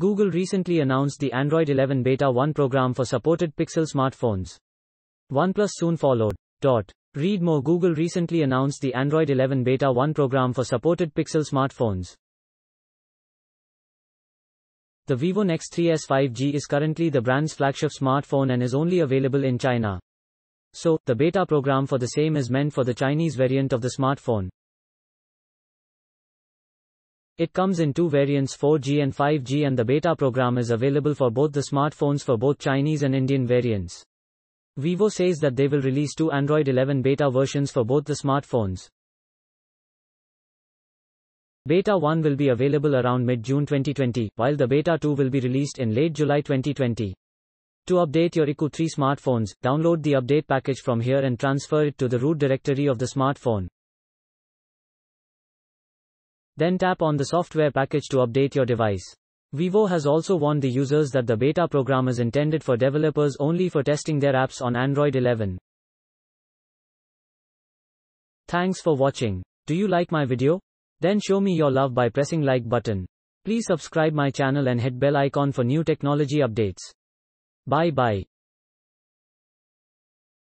Google recently announced the Android 11 Beta 1 program for supported Pixel smartphones. OnePlus soon followed. Dot. Read more Google recently announced the Android 11 Beta 1 program for supported Pixel smartphones. The Vivo Nex 3S 5G is currently the brand's flagship smartphone and is only available in China. So, the beta program for the same is meant for the Chinese variant of the smartphone. It comes in two variants 4G and 5G and the beta program is available for both the smartphones for both Chinese and Indian variants. Vivo says that they will release two Android 11 beta versions for both the smartphones. Beta 1 will be available around mid-June 2020, while the Beta 2 will be released in late July 2020. To update your iQOO 3 smartphones, download the update package from here and transfer it to the root directory of the smartphone. Then tap on the software package to update your device. Vivo has also warned the users that the beta program is intended for developers only for testing their apps on Android 11. Thanks for watching. Do you like my video? Then show me your love by pressing like button. Please subscribe my channel and hit bell icon for new technology updates. Bye bye.